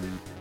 Mm-hmm.